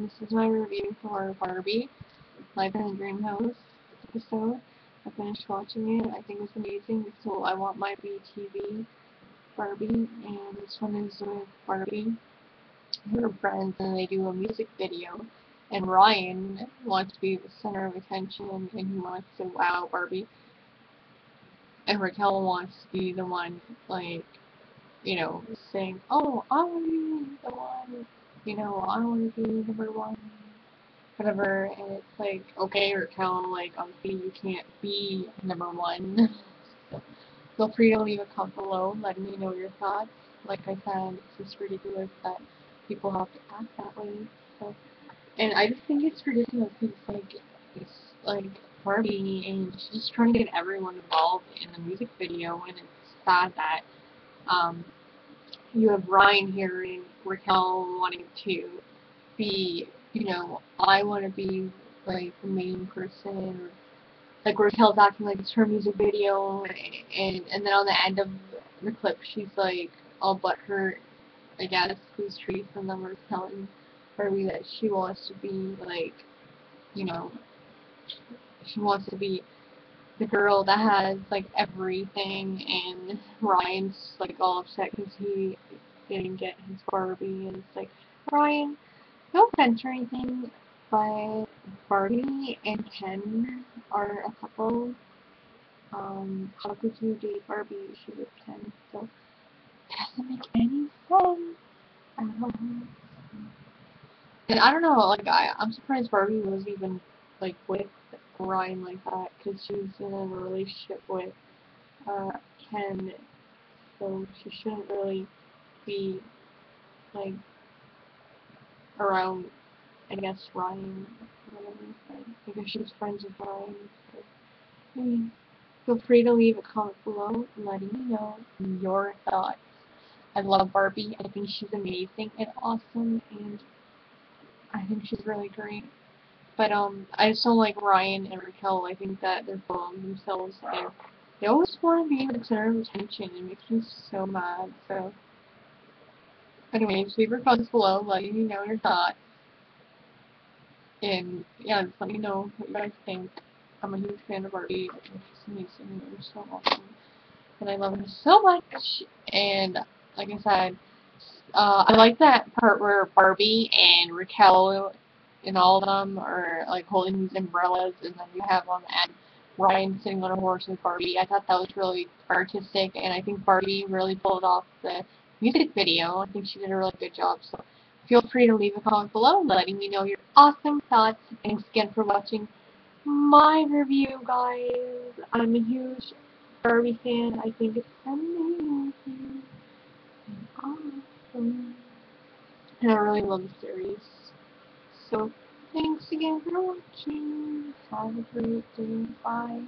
This is my review for Barbie, Life in a Dream House episode. I finished watching it. I think it's amazing. So I want my BTV Barbie, and this one is with Barbie, her friends, and they do a music video. And Ryan wants to be the center of attention, and he wants to wow Barbie. And Raquel wants to be the one, like, you know, saying, "Oh, I want to be the one." You know, I want to be number one, whatever, and it's like, okay, Raquel, like, obviously you can't be number one. Feel free to leave a comment below letting me know your thoughts. Like I said, it's just ridiculous that people have to act that way. So, and I just think it's ridiculous because, like, it's, like, Barbie, and she's just trying to get everyone involved in the music video, and it's sad that, um, you have Ryan here and Raquel wanting to be, you know, I want to be like the main person, like Raquel's acting like it's her music video, and and then on the end of the clip she's like all but hurt, I guess, who's Trees and them are telling Barbie that she wants to be like, you know, she wants to be the girl that has like everything and Ryan's like all upset because he didn't get his Barbie and it's like Ryan no offense or anything but Barbie and Ken are a couple. Um how could you date Barbie? If she was Ken so doesn't make any sense. Um, and I don't know like I I'm surprised Barbie was even like with Ryan like that because she's in a relationship with uh, Ken, so she shouldn't really be like around, I guess, Ryan, whatever, because she's friends with Ryan. So, I mean, feel free to leave a comment below letting me know your thoughts. I love Barbie. I think she's amazing and awesome, and I think she's really great. But um, I just don't like Ryan and Raquel. I think that they're full themselves and they always want to be the center of attention. It makes me so mad. So, anyways, leave your comments below, letting me know your thoughts. And yeah, just let me know what you guys think. I'm a huge fan of Barbie. She's amazing. They're so awesome. And I love her so much. And like I said, uh, I like that part where Barbie and Raquel and all of them are like holding these umbrellas, and then you have them and Ryan sitting on a horse with Barbie. I thought that was really artistic, and I think Barbie really pulled off the music video. I think she did a really good job. So feel free to leave a comment below, letting me know your awesome thoughts. Thanks again for watching my review, guys. I'm a huge Barbie fan. I think it's amazing and awesome. And I really love the series. So, thanks again for watching. Have a great day. Bye.